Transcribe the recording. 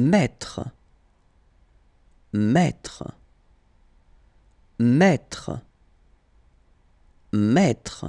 maître, maître, maître, maître.